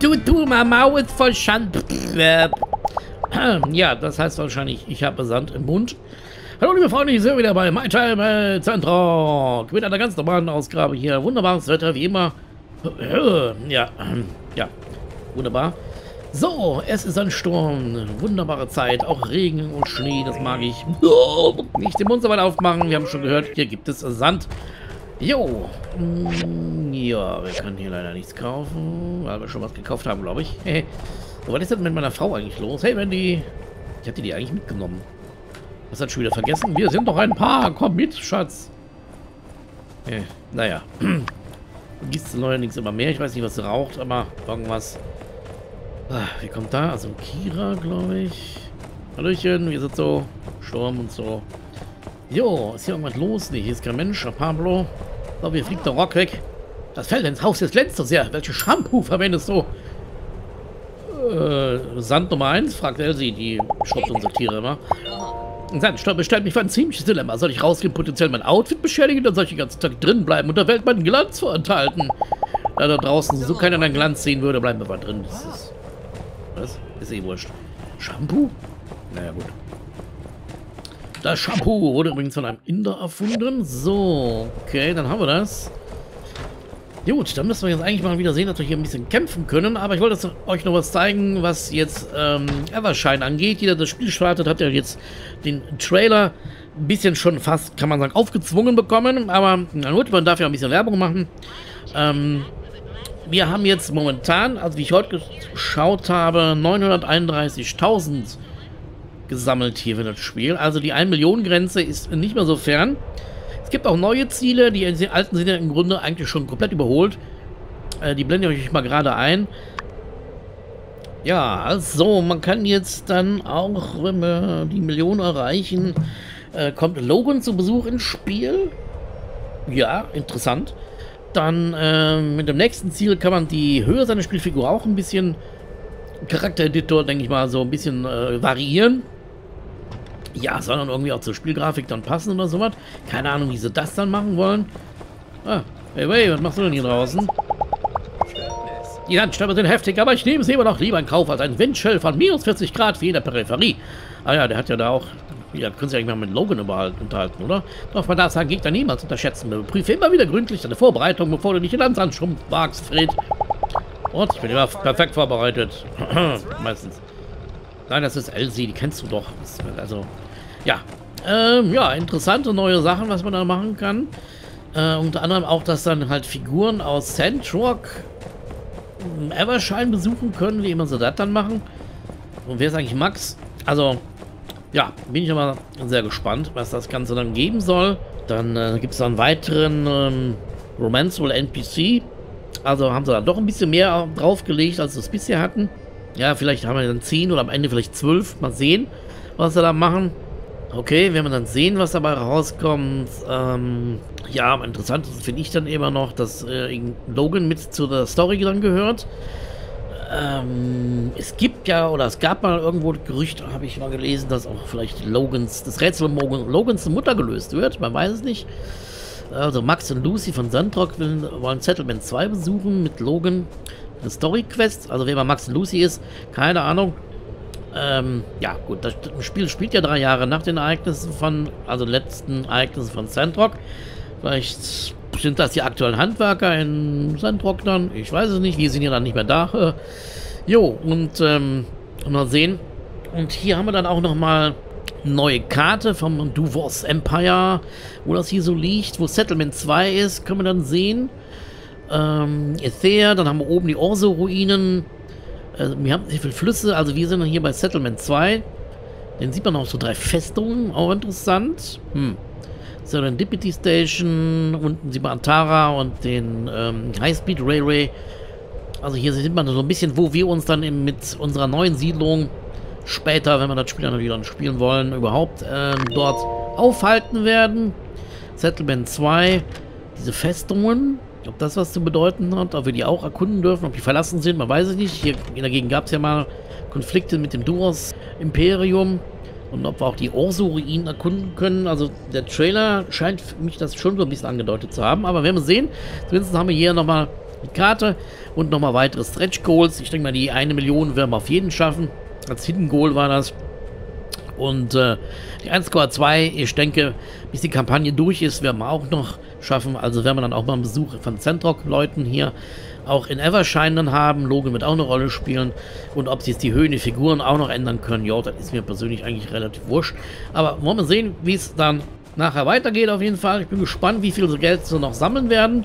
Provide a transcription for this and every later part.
Du, du, Mama ist voll Schand. Ja, das heißt wahrscheinlich, ich habe Sand im Mund. Hallo liebe Freunde, ich bin wieder bei My Time äh, Zentrok. Mit einer ganz normalen Ausgabe hier. Wunderbares Wetter, wie immer. Ja, ja, wunderbar. So, es ist ein Sturm. Wunderbare Zeit. Auch Regen und Schnee, das mag ich. Nicht den Mund so weit aufmachen. Wir haben schon gehört, hier gibt es Sand. Jo. Mm, ja, wir können hier leider nichts kaufen, weil wir schon was gekauft haben, glaube ich. so, was ist denn mit meiner Frau eigentlich los? Hey, Wendy. Ich hatte die eigentlich mitgenommen. Was hat schon wieder vergessen? Wir sind doch ein Paar. Komm mit, Schatz. Naja. Gießt neuerdings immer mehr. Ich weiß nicht, was sie raucht, aber irgendwas. Ah, wie kommt da? Also Kira, glaube ich. Hallöchen, wir sind so. Sturm und so. Jo, ist hier irgendwas los? Nee, hier ist kein Mensch. Pablo. So, wie fliegt der Rock weg? Das fällt ins Haus, jetzt glänzt so sehr. Welche Shampoo verwendest du? Äh, Sand Nummer 1, fragt Elsie, die schrubbt unsere Tiere immer. Sand, bestellt mich für ein ziemliches Dilemma. Soll ich rausgehen, potenziell mein Outfit beschädigen, dann soll ich den ganzen Tag drin bleiben und der Welt meinen Glanz vorenthalten? Da da draußen so keiner deinen Glanz sehen würde, bleiben wir mal drin. Das ist, was? Ist eh wurscht. Shampoo? Naja, gut. Das Shampoo wurde übrigens von einem Inder erfunden. So, okay, dann haben wir das. Gut, dann müssen wir jetzt eigentlich mal wieder sehen, dass wir hier ein bisschen kämpfen können. Aber ich wollte euch noch was zeigen, was jetzt ähm, Evershine angeht. Jeder, der das Spiel startet, hat ja jetzt den Trailer ein bisschen schon fast, kann man sagen, aufgezwungen bekommen. Aber na gut, man darf ja ein bisschen Werbung machen. Ähm, wir haben jetzt momentan, also wie ich heute geschaut habe, 931.000 gesammelt hier für das Spiel. Also die 1 Millionen Grenze ist nicht mehr so fern. Es gibt auch neue Ziele, die alten sind ja im Grunde eigentlich schon komplett überholt. Äh, die blende ich euch mal gerade ein. Ja, also man kann jetzt dann auch, wenn wir die Million erreichen, äh, kommt Logan zu Besuch ins Spiel. Ja, interessant. Dann äh, mit dem nächsten Ziel kann man die Höhe seiner Spielfigur auch ein bisschen Charaktereditor, denke ich mal, so ein bisschen äh, variieren. Ja, soll dann irgendwie auch zur Spielgrafik dann passen oder sowas. Keine Ahnung, wie sie das dann machen wollen. Ah, hey, hey, was machst du denn hier draußen? Die Landstürme sind heftig, aber ich nehme es immer noch lieber in Kauf als ein Windchill von minus 40 Grad für jede Peripherie. Ah ja, der hat ja da auch... Ja, können Sie eigentlich mal mit Logan unterhalten, oder? Doch man darf seinen Gegner niemals unterschätzen. Prüfe immer wieder gründlich deine Vorbereitung, bevor du dich in Landsandschrumpf wagst, Fred. Und ich bin immer perfekt vorbereitet. Meistens. Nein, das ist Elsie, die kennst du doch. Also, ja. Ähm, ja, interessante neue Sachen, was man da machen kann. Äh, unter anderem auch, dass dann halt Figuren aus Sandrock Evershine besuchen können, wie immer sie das dann machen. Und wer ist eigentlich Max? Also, ja, bin ich aber sehr gespannt, was das Ganze dann geben soll. Dann äh, gibt es dann weiteren ähm, Romanceful NPC. Also haben sie da doch ein bisschen mehr draufgelegt, als sie es bisher hatten. Ja, vielleicht haben wir dann 10 oder am Ende vielleicht 12. Mal sehen, was wir da machen. Okay, wenn wir dann sehen, was dabei rauskommt. Ähm, ja, am interessantesten finde ich dann immer noch, dass äh, Logan mit zu der Story dann gehört. Ähm, es gibt ja, oder es gab mal irgendwo Gerüchte, habe ich mal gelesen, dass auch vielleicht Logans, das Rätsel Logans Mutter gelöst wird. Man weiß es nicht. Also Max und Lucy von Sandrock wollen Settlement 2 besuchen mit Logan eine Story-Quest. Also wer mal Max und Lucy ist, keine Ahnung. Ähm, ja, gut, das Spiel spielt ja drei Jahre nach den Ereignissen von, also letzten Ereignissen von Sandrock. Vielleicht sind das die aktuellen Handwerker in Sandrock dann. Ich weiß es nicht, die sind ja dann nicht mehr da. jo, und ähm, mal sehen. Und hier haben wir dann auch nochmal neue Karte vom Duvos Empire, wo das hier so liegt, wo Settlement 2 ist, können wir dann sehen. Ähm, Ether, dann haben wir oben die Orso-Ruinen. Äh, wir haben sehr viele Flüsse, also wir sind hier bei Settlement 2. Dann sieht man auch so drei Festungen, auch interessant. Hm. Serendipity Station, unten sieht man Antara und den ähm, Highspeed Railway. Also hier sieht man so ein bisschen, wo wir uns dann mit unserer neuen Siedlung später, wenn wir das Spiel dann wieder spielen wollen, überhaupt ähm, dort aufhalten werden. Settlement 2, diese Festungen. Ob das was zu bedeuten hat, ob wir die auch erkunden dürfen, ob die verlassen sind, man weiß es nicht. Hier Gegend gab es ja mal Konflikte mit dem Duros Imperium und ob wir auch die Orso-Ruinen erkunden können. Also der Trailer scheint mich das schon so ein bisschen angedeutet zu haben, aber werden wir sehen. Zumindest haben wir hier nochmal die Karte und nochmal weitere Stretch Goals. Ich denke mal, die eine Million werden wir auf jeden schaffen. Als Hidden Goal war das. Und äh, die 1,2, ich denke, bis die Kampagne durch ist, werden wir auch noch schaffen. Also werden wir dann auch mal einen Besuch von Zentrock-Leuten hier auch in Evershine dann haben. Logan wird auch eine Rolle spielen. Und ob sie jetzt die Höhen, die Figuren auch noch ändern können, ja, das ist mir persönlich eigentlich relativ wurscht. Aber wollen wir sehen, wie es dann nachher weitergeht auf jeden Fall. Ich bin gespannt, wie viel Geld sie noch sammeln werden.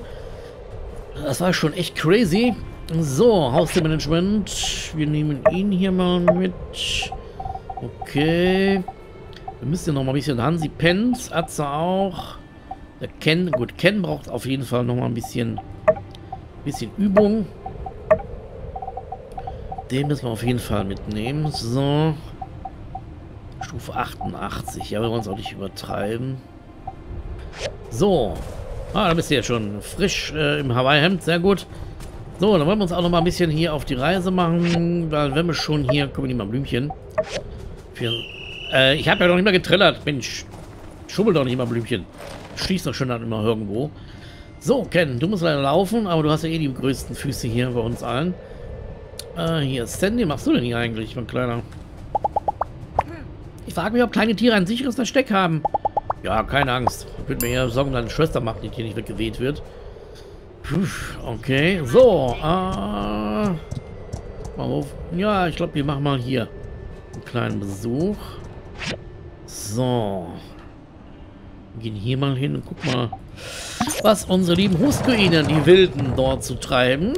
Das war schon echt crazy. So, Haustiermanagement. Wir nehmen ihn hier mal mit. Okay. Wir müssen ja noch mal ein bisschen Hansi Pence, Atze auch. Der Ken, gut, Ken braucht auf jeden Fall noch mal ein bisschen, bisschen Übung. Den müssen wir auf jeden Fall mitnehmen. So. Stufe 88. Ja, wir wollen es auch nicht übertreiben. So. Ah, da bist du jetzt schon frisch äh, im Hawaii-Hemd. Sehr gut. So, dann wollen wir uns auch noch mal ein bisschen hier auf die Reise machen. Weil wenn wir schon hier... Guck mal, mal Blümchen. Für, äh, ich habe ja noch nicht mal getrillert. Mensch, schummel doch nicht mal Blümchen. Schließt doch schon dann immer irgendwo. So, Ken, du musst leider laufen, aber du hast ja eh die größten Füße hier bei uns allen. Äh, hier, Sandy, machst du denn hier eigentlich, mein Kleiner? Ich frage mich, ob kleine Tiere ein sicheres Versteck haben. Ja, keine Angst. Ich würde mir eher Sorgen deine Schwester machen, die hier nicht weggeweht wird. Puh, okay, so. Äh, ja, ich glaube, wir machen mal hier einen kleinen Besuch. So. Gehen hier mal hin und guck mal, was unsere lieben Huskuinen, die Wilden, dort zu treiben.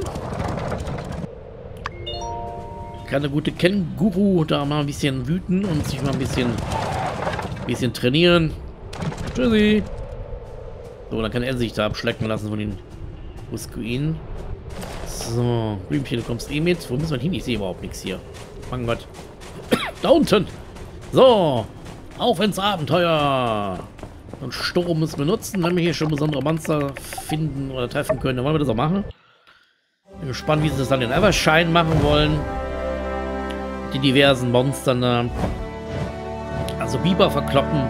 Kann der gute Känguru da mal ein bisschen wüten und sich mal ein bisschen, bisschen trainieren. Tschüssi. So, dann kann er sich da abschlecken lassen von den Huskuinen. So, Blümchen, du kommst eh mit. Wo müssen wir hin? Ich sehe überhaupt nichts hier. Mein Gott. da unten. So, auf ins Abenteuer. Und Sturm müssen wir nutzen, wenn wir hier schon besondere Monster finden oder treffen können. Dann wollen wir das auch machen. Bin gespannt, wie sie das dann in Evershine machen wollen die diversen Monster da. Also Biber verkloppen.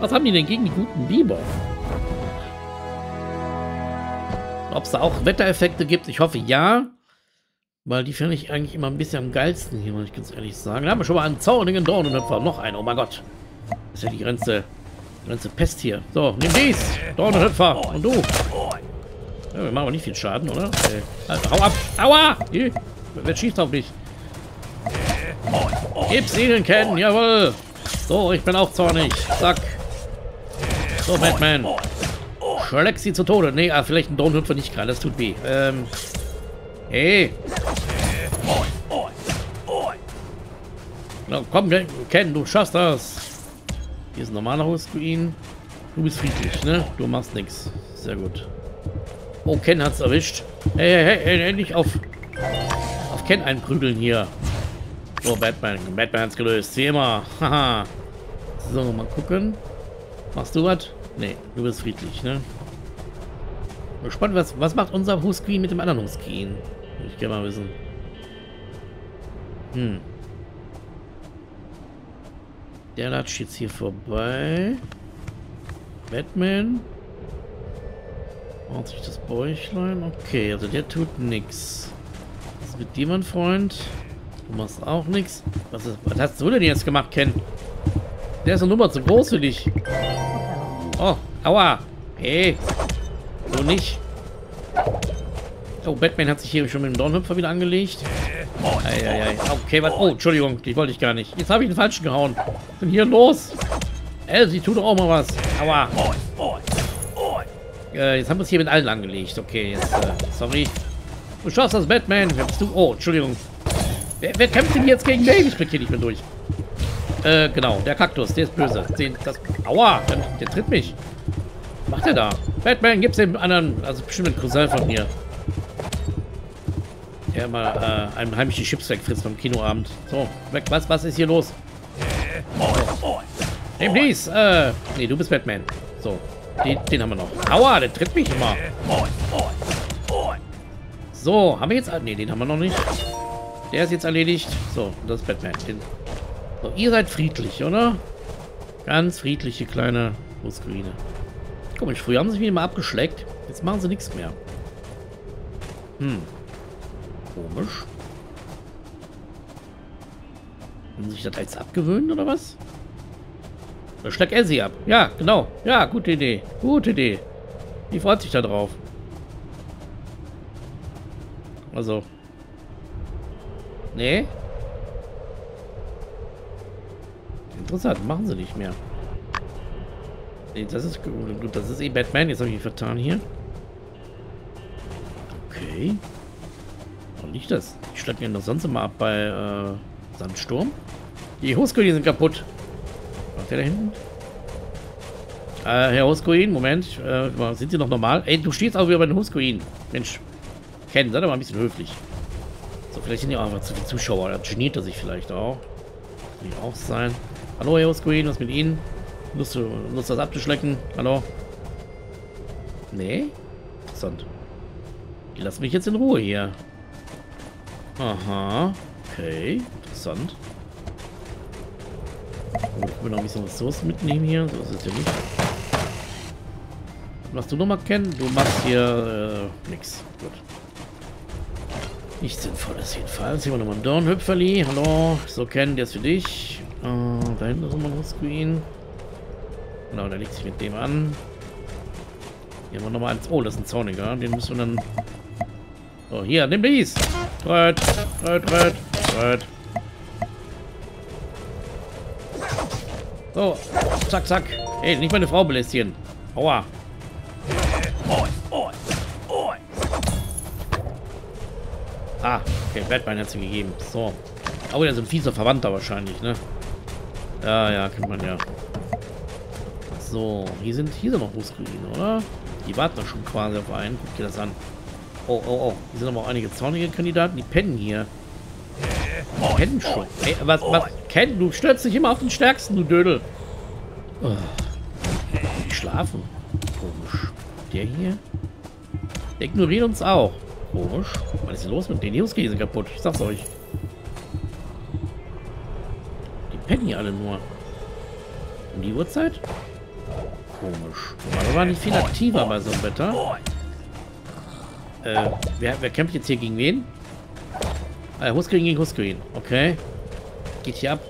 Was haben die denn gegen die guten Biber? Ob es da auch Wettereffekte gibt? Ich hoffe ja. Weil die finde ich eigentlich immer ein bisschen am geilsten hier, muss ich ganz ehrlich sagen. Da haben wir schon mal einen zornigen Dornenhüpfer. Noch einen. Oh mein Gott. Das ist ja die Grenze. Grenze Pest hier. So, nimm dies. Dornenhüpfer. Und du. Ja, wir machen aber nicht viel Schaden, oder? Okay. Also, hau ab. Aua! Hier. Wer schießt auf dich? Gib's ihnen kennen, jawohl. So, ich bin auch zornig. Zack. So, Batman. Schleck sie zu Tode. Nee, ah, vielleicht ein Dornhüpfer nicht gerade. Das tut weh. Ähm. Hey. Na, komm, Ken, du schaffst das. Hier ist ein normaler Husqueen. Du bist friedlich, ne? Du machst nichts. Sehr gut. Oh, Ken hat's erwischt. Hey, hey, hey, endlich auf, auf Ken einprügeln hier. So, Batman. Batman hat's gelöst. Wie immer. Haha. so, mal gucken. Machst du was? Nee, du bist friedlich, ne? Gespannt, was, was macht unser Husqueen mit dem anderen Husqueen? Ich gerne mal wissen. Hm. Der latscht jetzt hier vorbei. Batman. Macht sich das Bäuchlein. Okay, also der tut nichts. Was ist mit dir, mein Freund? Du machst auch nichts. Was, was hast du denn jetzt gemacht, Ken? Der ist eine Nummer zu groß für dich. Oh, aua. Hey. So nicht. Oh, Batman hat sich hier schon mit dem Dornhüpfer wieder angelegt. Eieiei. Okay, was? Oh, Entschuldigung, die wollte ich gar nicht. Jetzt habe ich den falschen gehauen. Was ist denn hier los? Ey, sie tut doch auch mal was. Aua. Äh, jetzt haben wir es hier mit allen angelegt. Okay, jetzt, äh, sorry. Du schaffst das, Batman. Bist du? Oh, Entschuldigung. Wer, wer kämpft denn jetzt gegen Dave? Ich blick hier nicht mehr durch. Äh, genau. Der Kaktus, der ist böse. Den, das, aua, der, der tritt mich. Was macht der da? Batman, gibt's dem anderen, also bestimmt ein Cousin von mir. Der mal äh, einem heimlich die Chips wegfrisst beim Kinoabend. So, weg, was, was ist hier los? Oh. Hey, please, äh, nee, du bist Batman. So, den, den haben wir noch. Aua, der tritt mich immer. So, haben wir jetzt... Ne, den haben wir noch nicht. Der ist jetzt erledigt. So, das ist Batman. So, ihr seid friedlich, oder? Ganz friedliche kleine Muskuline. Komisch, früher haben sie mich immer abgeschleckt. Jetzt machen sie nichts mehr. Hm. Komisch. Haben sich das jetzt abgewöhnt, oder was? Oder schlägt er sie ab? Ja, genau. Ja, gute Idee. Gute Idee. Die freut sich da drauf. Also. Nee. Interessant, machen sie nicht mehr. Nee, das ist gut. Das ist eh Batman. Jetzt habe ich mich vertan hier. Okay. Nicht das. Ich schleppe mir noch sonst immer ab bei äh, Sandsturm. Die Huskoin sind kaputt. Was der da hinten? Äh, Herr Huskoin, Moment. Äh, sind Sie noch normal? Ey, du stehst auch wieder bei den Huskoin. Mensch. Ken, sei doch mal ein bisschen höflich. So, vielleicht sind ja auch einfach zu viele Zuschauer. Da geniert er sich vielleicht auch. Kann ich auch sein. Hallo, Herr Huskoin, was mit Ihnen? Lust, Lust das abzuschlecken? Hallo? Nee? Interessant. Die lassen mich jetzt in Ruhe hier. Aha. Okay. Interessant. Oh, ich will noch ein bisschen Ressourcen mitnehmen hier. So ist es ja nicht. Was du nochmal kennen? Du machst hier äh, nix. Gut. Nichts Sinnvolles jedenfalls. Hier haben wir nochmal einen Dornhüpferli. Hallo. So kennen, der ist für dich. Äh, da hinten ist nochmal ein Screen. Genau, der legt sich mit dem an. Hier haben wir nochmal eins. Oh, das ist ein Zorniger. Den müssen wir dann so, hier, nimm dies. Tröd, tröd, tröd, tröd. So, zack, zack. Hey, nicht meine Frau belästigen. Aua. Ah, okay, Batman hat sie gegeben. So. Auch wieder so ein fieser Verwandter wahrscheinlich, ne? Ja, ja, kennt man ja. So, hier sind, hier sind noch Husruinen, oder? Die warten doch schon quasi auf einen. Guck dir das an. Oh, oh, oh. Hier sind aber auch einige zornige Kandidaten. Die pennen hier. Die pennen schon. Ey, was, was? Ken, du stürzt dich immer auf den Stärksten, du Dödel. Oh. Die schlafen. Komisch. Der hier? Der ignoriert uns auch. Komisch. Was ist hier los mit den sind kaputt. Ich sag's euch. Die pennen hier alle nur. Um die Uhrzeit? Komisch. Aber war nicht viel aktiver bei so einem Wetter. Äh, wer, wer kämpft jetzt hier gegen wen? Äh, Husgreen gegen Husgreen. Okay. Geht hier ab.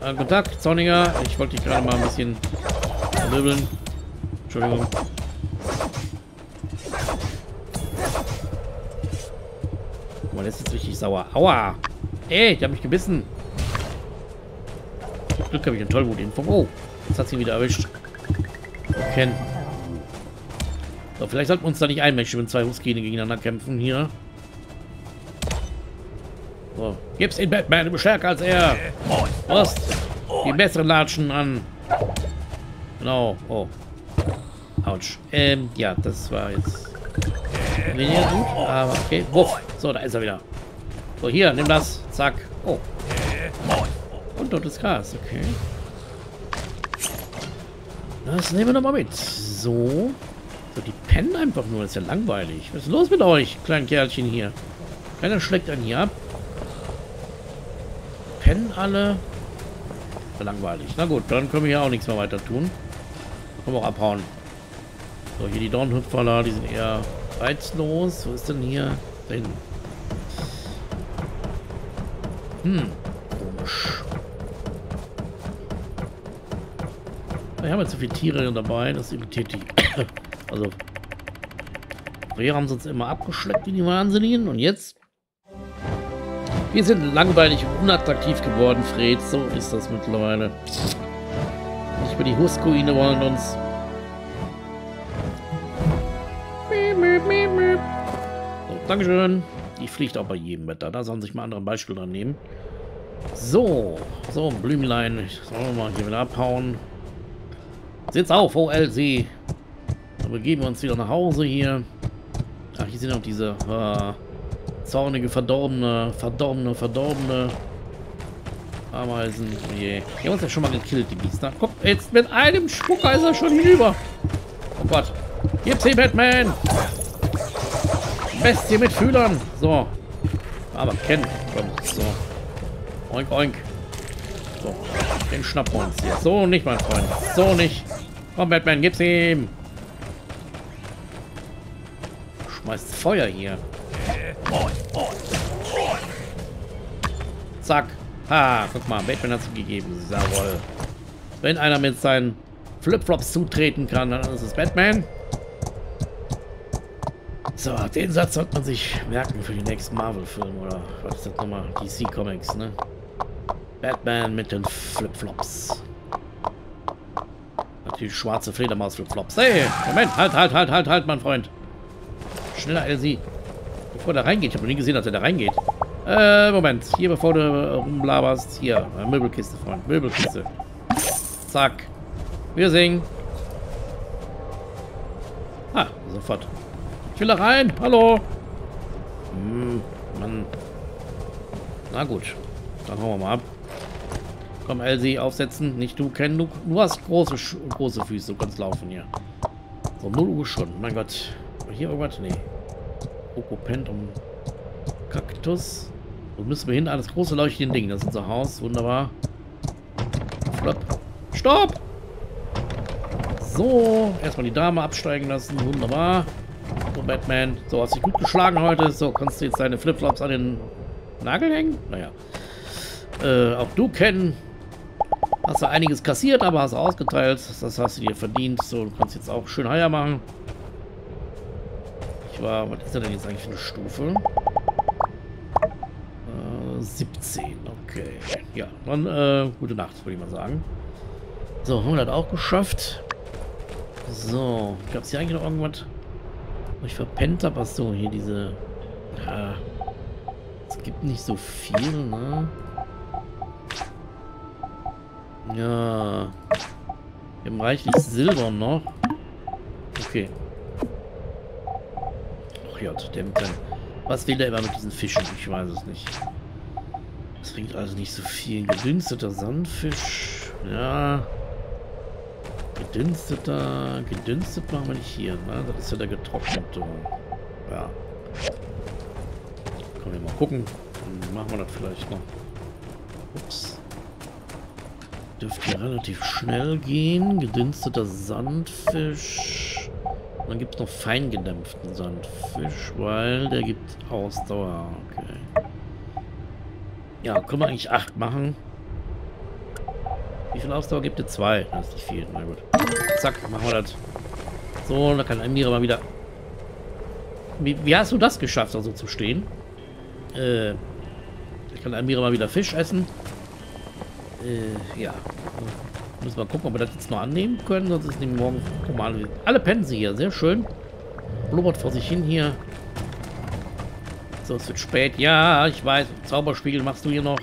Äh, guten Tag, Zorniger. Ich wollte dich gerade mal ein bisschen verwirbeln. Entschuldigung. Guck mal, das ist jetzt richtig sauer. Aua! Ey, die haben mich gebissen. Glück habe ich einen Tollwut-Info. Oh, jetzt hat sie wieder erwischt. Okay. So, vielleicht sollten wir uns da nicht einmischen, wenn zwei Huskine gegeneinander kämpfen hier. So, gib's den Batman, du bist stärker als er. Hast die besseren Latschen an. Genau. Oh. Autsch. Ähm, ja, das war jetzt weniger gut, aber okay. Wuff. So, da ist er wieder. So, hier, nimm das. Zack. Oh. Und ist Gras, okay. Das nehmen wir nochmal mit. So. So, die pennen einfach nur. Das ist ja langweilig. Was ist los mit euch, kleinen Kerlchen hier? Keiner schlägt einen hier ab. Pennen alle. Langweilig. Na gut, dann können wir hier auch nichts mehr weiter tun. Können wir auch abhauen. So, hier die Dornhüpferler, die sind eher reizlos. Wo ist denn hier? Da hinten. Hm, komisch. Wir haben jetzt so viele Tiere dabei, das irritiert die. Also, wir haben uns immer abgeschleppt wie die Wahnsinnigen. Und jetzt? Wir sind langweilig und unattraktiv geworden, Fred. So ist das mittlerweile. Nicht mehr die Huskoine wollen uns. So, Dankeschön. Die fliegt auch bei jedem Wetter. Da sollen sich mal andere Beispiele dran nehmen. So, so, Blümlein. Sollen wir mal hier wieder abhauen. Sitz auf, OLC. Dann begeben wir uns wieder nach Hause hier. Ach, hier sind noch diese äh, zornige, verdorbene, verdorbene, verdorbene Ameisen. Oh je. Die haben uns ja schon mal gekillt, die Biester. Guck, jetzt mit einem Spucker ist er schon hinüber. Oh Gott. Gibt's hier, Batman! Bestie mit Fühlern. So. Aber Ken, komm. So. Oink, oink. So. Den schnappen wir uns hier. So nicht, mein Freund. So nicht. Komm, Batman, gib's ihm. Schmeißt Feuer hier. Zack. Ha, guck mal, Batman hat es gegeben. Jawohl. Wenn einer mit seinen Flipflops zutreten kann, dann ist es Batman. So, den Satz sollte man sich merken für die nächsten Marvel-Filme oder was ist das nochmal? DC Comics, ne? Batman mit den Flipflops. Natürlich schwarze Fledermaus-Flipflops. Hey, Moment, halt, halt, halt, halt, halt, mein Freund. Schneller, LC. Bevor der reingeht. Ich habe noch nie gesehen, dass er da reingeht. Äh, Moment. Hier, bevor du rumlaberst. Hier, Möbelkiste, Freund. Möbelkiste. Zack. Wir singen. Ah, sofort. Ich will da rein. Hallo. Hm, Mann. Na gut. Dann hauen wir mal ab. Komm, Elsie, aufsetzen. Nicht du, kennen du. Du hast große, große Füße. Du kannst laufen hier. So, 0 Uhr schon. Mein Gott. Hier irgendwas? Nee. Kokopent um Kaktus. Wo müssen wir hin? Ah, das große leuchtende Ding. Das ist unser Haus. Wunderbar. Flop. Stopp! So, erstmal die Dame absteigen lassen. Wunderbar. So, Batman. So, hast dich gut geschlagen heute. So, kannst du jetzt deine Flipflops an den Nagel hängen? Naja. Äh, auch du kennen. Hast du einiges kassiert, aber hast ausgeteilt. Das hast du dir verdient. So, du kannst jetzt auch schön Heier machen. War, was ist denn jetzt eigentlich für eine Stufe? Äh, 17, okay. Ja, dann äh, gute Nacht, würde ich mal sagen. So, haben wir das auch geschafft. So, gab es hier eigentlich noch irgendwas? ich verpennt habe. Achso, hier diese... Ja, es gibt nicht so viel, ne? Ja. Wir haben reichlich Silber noch. Okay. Ja, der mit seinem... Was will der immer mit diesen Fischen? Ich weiß es nicht. Das bringt also nicht so viel. Gedünsteter Sandfisch. Ja. Gedünsteter, gedünstet machen wir nicht hier, ne? Das ist ja der getrocknete. Ja. Können wir mal gucken. Dann machen wir das vielleicht noch. Ups. Dürfte relativ schnell gehen. Gedünsteter Sandfisch. Dann gibt es noch feingedämpften Sandfisch, weil der gibt Ausdauer. Okay. Ja, können wir eigentlich acht machen. Wie viel Ausdauer gibt es? Zwei. Das ist nicht viel. Na gut. Zack, machen wir das. So, da kann Amira mal wieder... Wie, wie, hast du das geschafft, also zu stehen? Äh, ich kann Amira mal wieder Fisch essen. Äh, ja. Müssen wir gucken, ob wir das jetzt noch annehmen können, sonst ist nämlich morgen normal. Alle pennen sie hier, sehr schön. Blubbert vor sich hin hier. So, es wird spät. Ja, ich weiß. Zauberspiegel machst du hier noch.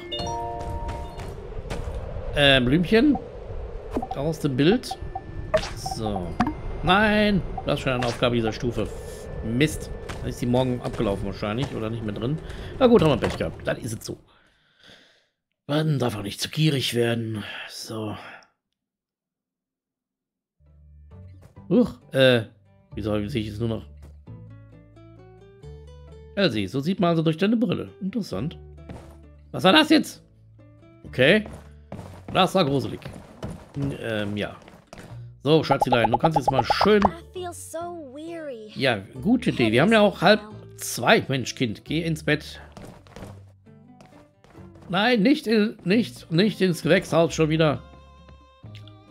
Äh, Blümchen. Aus dem Bild. So. Nein! Das ist schon eine Aufgabe dieser Stufe. Mist. Dann ist die morgen abgelaufen wahrscheinlich. Oder nicht mehr drin. Na gut, haben wir Pech gehabt. Dann ist es so. Man darf auch nicht zu gierig werden. So. Huch, äh. Wieso sehe ich jetzt nur noch... Elsie, so sieht man also durch deine Brille. Interessant. Was war das jetzt? Okay. Das war gruselig. Ähm, ja. So, Schatzilein, du kannst jetzt mal schön... Ja, gute Idee. Wir haben ja auch halb zwei. Mensch, Kind, geh ins Bett. Nein, nicht, in, nicht, nicht ins Gewächshaus schon wieder.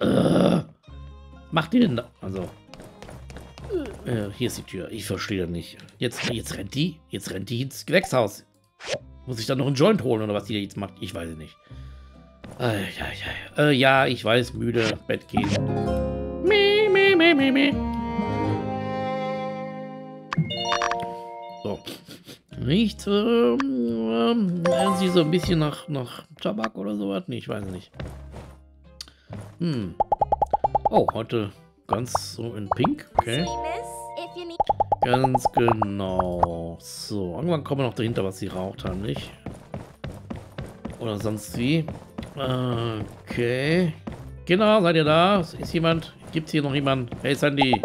Äh, macht die denn da? Also. Äh, hier ist die Tür. Ich verstehe nicht. Jetzt, jetzt rennt die. Jetzt rennt die ins Gewächshaus. Muss ich dann noch einen Joint holen oder was die jetzt macht? Ich weiß nicht. Äh, ja, ja, äh, ja, ich weiß, müde, Bett gehen. Mi, mi, mi, mi, mi. So. Riecht ähm, äh, sie so ein bisschen nach, nach Tabak oder sowas? Nee, ich weiß nicht. Hm. Oh, heute ganz so in Pink. Okay. Ganz genau. So, irgendwann kommen wir noch dahinter, was sie raucht haben, nicht? Oder sonst wie. Okay. Genau, seid ihr da? Ist jemand? Gibt es hier noch jemand? Hey Sandy.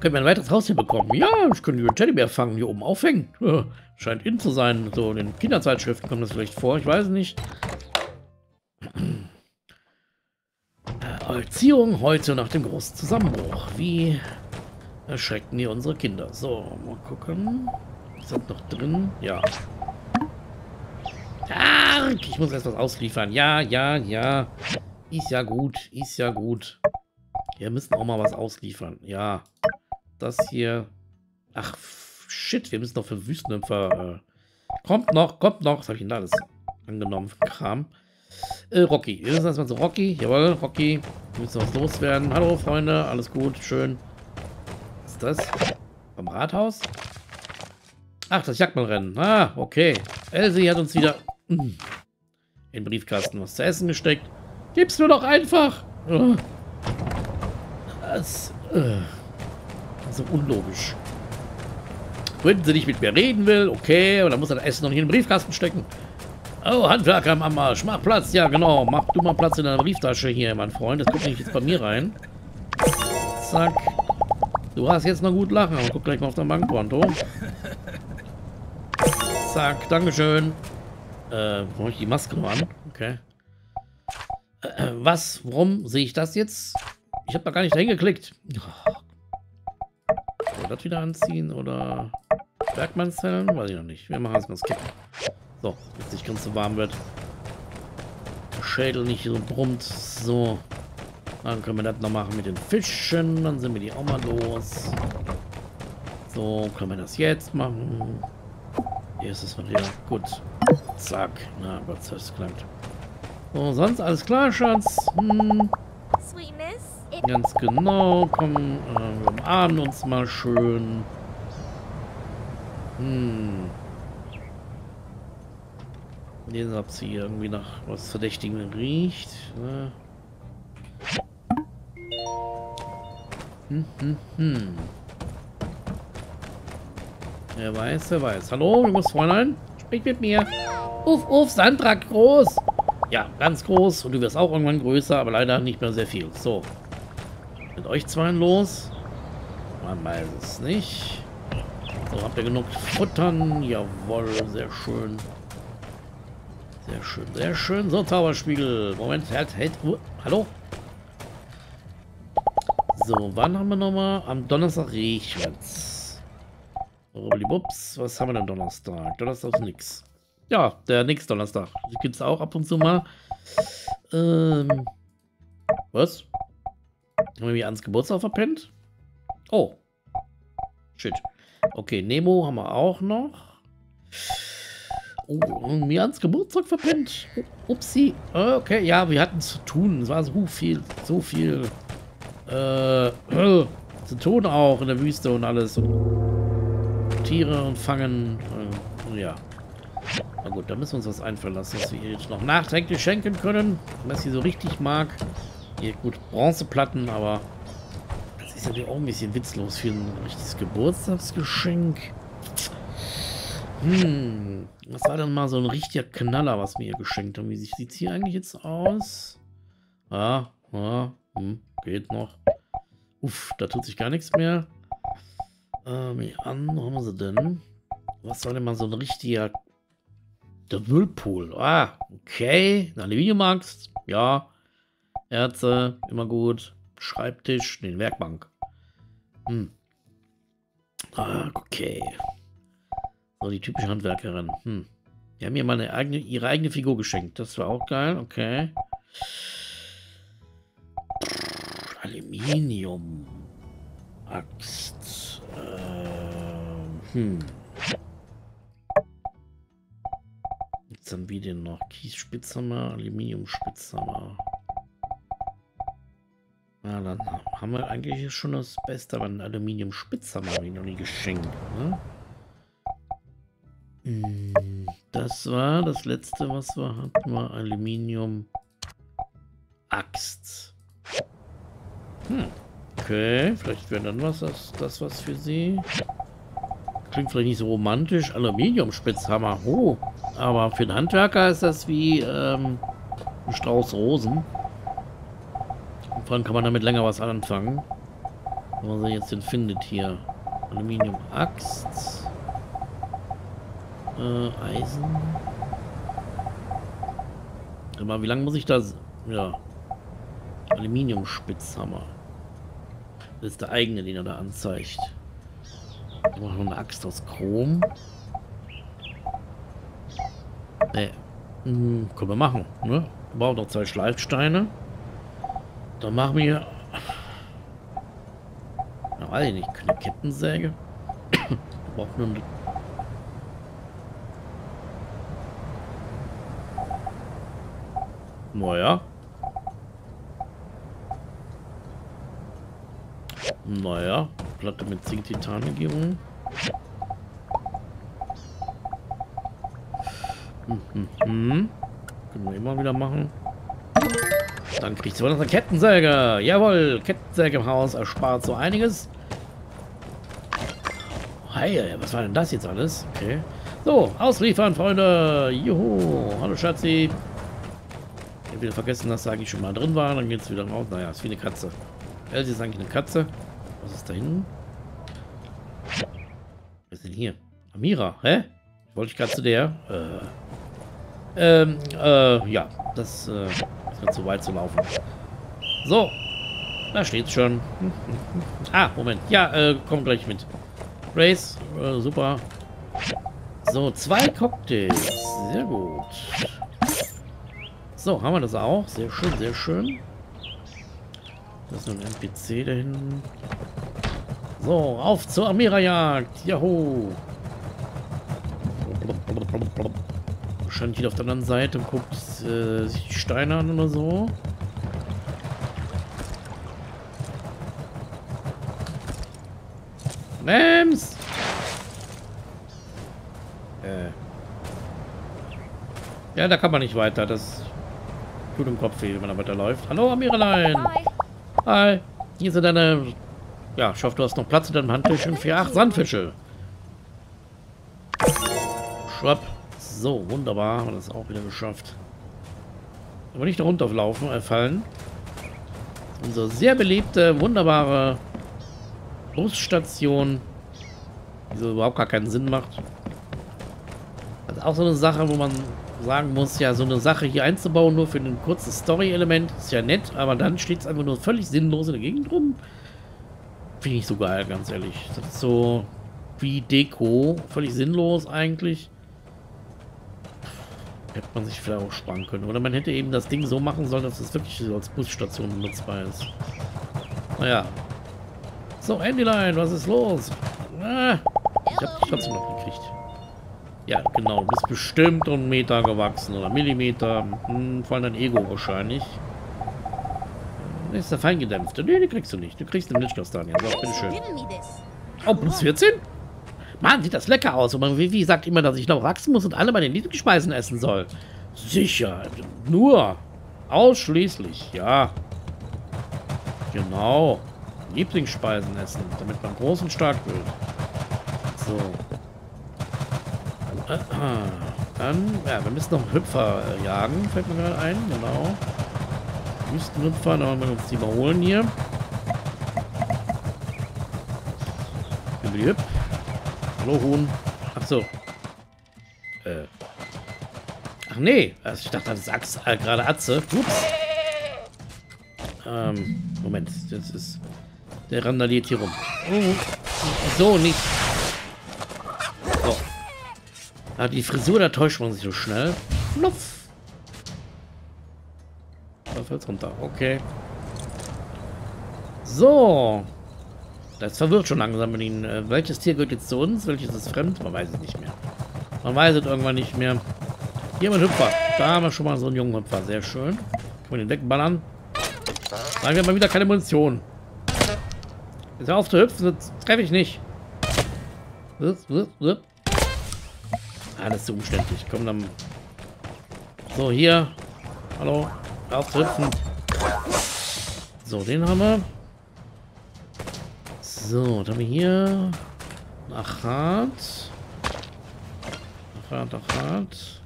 Können wir ein weiteres Haus hier bekommen? Ja, ich könnte den Teddybär fangen, hier oben aufhängen. Scheint in zu sein. So in den Kinderzeitschriften kommt das vielleicht vor. Ich weiß nicht. Erziehung heute nach dem großen Zusammenbruch. Wie erschrecken hier unsere Kinder. So, mal gucken. Das noch drin? Ja. Arg, ich muss erst was ausliefern. Ja, ja, ja. Ist ja gut, ist ja gut. Wir müssen auch mal was ausliefern. Ja. Das hier. Ach, shit, wir müssen noch für Wüstendämpfer. Äh, kommt noch, kommt noch. Was habe ich denn da alles angenommen? Kram. Äh, Rocky. Wir müssen erstmal zu Rocky. Jawohl, Rocky. Wir müssen was loswerden. Hallo, Freunde. Alles gut, schön. Was ist das? Vom Rathaus? Ach, das Jagdmannrennen. Ah, okay. Elsie hat uns wieder in den Briefkasten was zu essen gesteckt. Gib's nur doch einfach. Das, äh, so unlogisch. Wenn sie nicht mit mir reden will, okay, aber dann muss er das Essen noch nicht in den Briefkasten stecken. Oh, Handwerker am Arsch, mach Platz. Ja, genau, mach du mal Platz in deiner Brieftasche hier, mein Freund. Das kommt nämlich jetzt bei mir rein. Zack. Du hast jetzt noch gut lachen, guck gleich mal auf dein Bankkonto. Zack, Dankeschön. Äh, brauche ich die Maske nur an? Okay. Äh, was? Warum sehe ich das jetzt? Ich habe da gar nicht hingeklickt. Soll das wieder anziehen oder Bergmannszellen? Weiß ich noch nicht. Wir machen es mal skippen. So, jetzt nicht ganz so warm wird. Der Schädel nicht so brummt. So. Dann können wir das noch machen mit den Fischen. Dann sind wir die auch mal los. So, können wir das jetzt machen. Hier ist es mal wieder. Gut. Zack. Na, Gott sei Dank. So, sonst alles klar, Schatz? Hm. Ganz genau. Komm, äh, wir umarmen uns mal schön. Hm. Lesen, ob sie irgendwie nach was Verdächtigem riecht. Ne? Hm, hm, hm. Wer weiß, wer weiß. Hallo, junges Fräulein? Sprich mit mir. Uff, uff, Sandra, groß. Ja, ganz groß. Und du wirst auch irgendwann größer, aber leider nicht mehr sehr viel. So. Mit euch zweien los. Man weiß es nicht. So, habt ihr genug Futtern? Jawohl, sehr schön. Sehr schön, sehr schön. So, Zauberspiegel. Moment, halt, halt. Uh, hallo? So, wann haben wir nochmal? Am Donnerstag Rehschwanz. Bups, was haben wir denn Donnerstag? Donnerstag ist nix. Ja, der nix Donnerstag. Gibt es auch ab und zu mal. Ähm. Was? Haben wir ans Geburtstag verpennt? Oh. Shit. Okay, Nemo haben wir auch noch. Oh, mir ans Geburtstag verpennt. Upsi. Okay, ja, wir hatten zu tun. Es war so viel, so viel äh, äh, zu tun auch in der Wüste und alles. Und Tiere und fangen. Äh, ja. Na gut, da müssen wir uns was einfallen lassen, dass wir ihr jetzt noch nachträglich schenken können. Was sie so richtig mag. Hier, gut, Bronzeplatten, aber das ist ja auch ein bisschen witzlos für ein richtiges Geburtstagsgeschenk. Hm, was war denn mal so ein richtiger Knaller, was mir geschenkt haben? Wie sieht es hier eigentlich jetzt aus? Ah, ah, hm, geht noch. Uff, da tut sich gar nichts mehr. Ähm, an, wo haben sie denn? Was war denn mal so ein richtiger... Der Whirlpool. Ah, okay. Eine Aluminiumaxt. Ja. Erze, immer gut. Schreibtisch, den Werkbank. Hm. Ah, okay. So, die typische Handwerkerin. Hm. Die haben mir mal eigene, ihre eigene Figur geschenkt. Das war auch geil. Okay. Aluminium. Axt. Äh, hm. Jetzt haben wir den noch. Kiesspitzhammer, Aluminiumspitzhammer. Ja, dann haben wir eigentlich schon das Beste, aber ein Aluminiumspitzhammer habe ich noch nie geschenkt. Ne? Das war das letzte, was wir hatten, war Aluminium Axt. Hm. Okay, vielleicht wäre dann was das, das was für sie. Klingt vielleicht nicht so romantisch. Aluminiumspitzhammer. Oh. Aber für den Handwerker ist das wie ähm, ein Strauß Rosen. Und vor allem kann man damit länger was anfangen. Wenn man sie jetzt den findet hier. Aluminium Axt. Äh, Eisen. Mal, wie lange muss ich das? Ja. Aluminium-Spitzhammer. Das ist der eigene, den er da anzeigt. Ich brauche noch eine Axt aus Chrom. Ne. Hm, können wir machen, ne? Wir brauchen noch zwei Schleifsteine. Dann machen wir... Na, weiß ich nicht. Eine Kettensäge. wir brauchen nur eine Naja. Naja. Platte mit Zink-Titan-Legierung. Hm, hm, hm. Können wir immer wieder machen. Dann kriegst du noch eine Kettensäge. Jawohl, Kettensäge im Haus erspart so einiges. Hey, was war denn das jetzt alles? Okay. So, ausliefern, Freunde. Juhu. Hallo, Schatzi wieder vergessen, dass da eigentlich schon mal drin war. Dann geht es wieder raus. Naja, ist wie eine Katze. Elsie ist eigentlich eine Katze. Was ist da hinten? Ist denn hier? Amira, hä? Wollte ich gerade zu der? Äh. Ähm, äh, ja. Das, äh, ist mir zu weit zu laufen. So. Da steht's schon. Ah, Moment. Ja, äh, komm gleich mit. Race, äh, super. So, zwei Cocktails. Sehr gut. So, haben wir das auch. Sehr schön, sehr schön. Das ist ein NPC da hinten. So, auf zur Amira-Jagd. Juhu. Wahrscheinlich wieder auf der anderen Seite und guckt äh, sich die Steine an oder so. Mems! Äh. Ja, da kann man nicht weiter. Das Tut im Kopf weh, wenn er weiterläuft. Hallo, Amiralein. Hi. Hier sind deine... Ja, ich hoffe, du hast noch Platz in deinem Handtischchen für acht Sandfische. Schwapp. So, wunderbar. Haben wir das auch wieder geschafft. Aber nicht runterlaufen, äh, fallen. Unsere sehr beliebte, wunderbare Busstation, die so überhaupt gar keinen Sinn macht. Das ist auch so eine Sache, wo man sagen muss, ja, so eine Sache hier einzubauen, nur für ein kurzes Story-Element, ist ja nett, aber dann steht es einfach nur völlig sinnlos in der Gegend rum. Finde ich so geil, ganz ehrlich. Das ist so wie Deko, völlig sinnlos eigentlich. Hätte man sich vielleicht auch sparen können. Oder man hätte eben das Ding so machen sollen, dass es wirklich so als Busstation benutzbar ist. Naja. So, Andyline, was ist los? Ah, ich habe dich trotzdem noch gekriegt. Ja, genau. Du bist bestimmt um Meter gewachsen oder Millimeter. Hm, vor allem dein Ego wahrscheinlich. ist der feingedämpfte. Nee, die kriegst du nicht. Du kriegst einen Milchkastanie. So, bitteschön. Oh, plus 14? Mann, sieht das lecker aus. Und man wie sagt immer, dass ich noch wachsen muss und alle meine Lieblingsspeisen essen soll. Sicher. Nur. Ausschließlich. Ja. Genau. Lieblingsspeisen essen, damit man groß und stark wird. So. Dann, ja, wir müssen noch Hüpfer jagen, fällt mir gerade ein, genau. Wüstenhüpfer, dann wollen wir uns die mal holen hier. Hüpp. Hallo Huhn. Ach so. Äh. Ach nee, also ich dachte, das ist Axt, äh, gerade Atze. Ups. Ähm, Moment, das ist... Der randaliert hier rum. Oh, so nicht. Ah, die Frisur, da täuscht man sich so schnell. Fluff. Da fällt's runter. Okay. So. Das verwirrt schon langsam mit ihnen. Äh, welches Tier gehört jetzt zu uns? Welches ist fremd? Man weiß es nicht mehr. Man weiß es irgendwann nicht mehr. Hier haben einen Hüpfer. Da haben wir schon mal so einen jungen Hüpfer. Sehr schön. Können wir den wegballern. Sagen wir mal wieder keine Munition. Jetzt hör auf zu hüpfen, das treffe ich nicht. Alles zu umständlich. Komm dann. So, hier. Hallo. Auftreten. So, den haben wir. So, dann haben wir hier. Achat. Achat, Achat.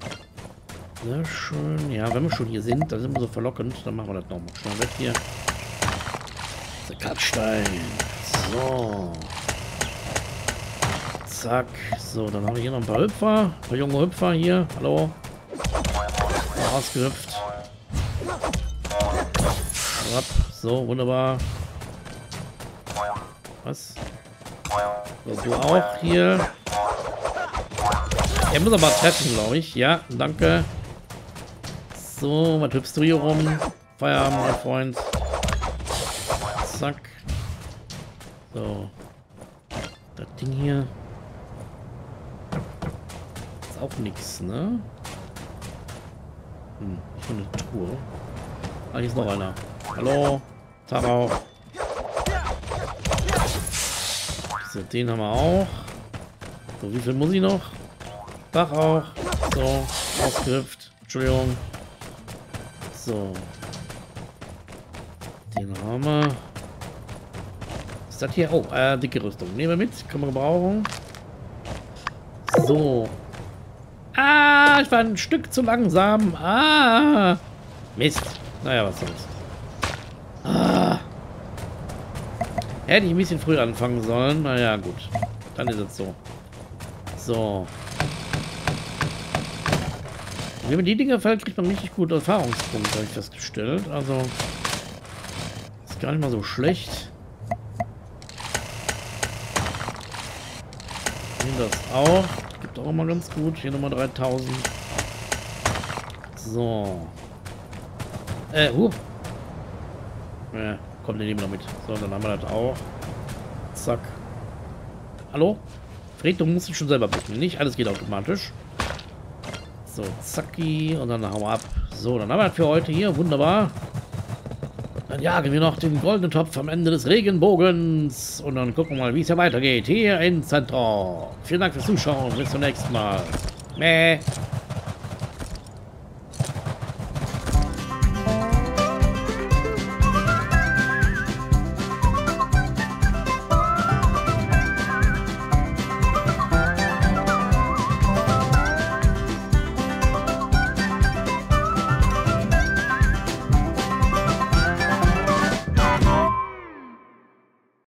Sehr schön. Ja, wenn wir schon hier sind, dann sind wir so verlockend. Dann machen wir das nochmal. Schnell weg hier. Der Katzstein. So. Zack. So, dann haben wir hier noch ein paar Hüpfer. Ein paar junge Hüpfer hier. Hallo. Ausgehüpft. So, wunderbar. Was? So, du auch hier. Er muss aber treffen, glaube ich. Ja, danke. So, was hüpfst du hier rum? Feierabend, mein Freund. Zack. So. Das Ding hier. Auch nichts, ne? Hm, ich bin eine Truhe. Ah, hier ist noch einer. Hallo? Tarau. So, den haben wir auch. So, wie viel muss ich noch? Dach auch. So, ausgehüpft. Entschuldigung. So. Den haben wir. Was ist das hier? Oh, äh, dicke Rüstung. Nehmen wir mit. Können wir gebrauchen. So. Ich war ein Stück zu langsam. Ah. Mist. Naja, was soll's. Ah. Hätte ich ein bisschen früher anfangen sollen. Naja, gut. Dann ist es so. So. Wenn man die Dinger fällt, kriegt man richtig gute Erfahrungspunkte, habe ich festgestellt. Also, ist gar nicht mal so schlecht. Nehmen das auch. Gibt auch immer ganz gut. Hier nochmal 3000. So. Äh, hup. Ja, kommt der nehmen wir noch mit. So, dann haben wir das auch. Zack. Hallo? Fred, du musst dich schon selber bitten. Nicht alles geht automatisch. So, zacki. Und dann hauen wir ab. So, dann haben wir das für heute hier. Wunderbar. Jagen wir noch den goldenen Topf am Ende des Regenbogens. Und dann gucken wir mal, wie es hier weitergeht. Hier in Zentrum. Vielen Dank fürs Zuschauen. Bis zum nächsten Mal. Mäh.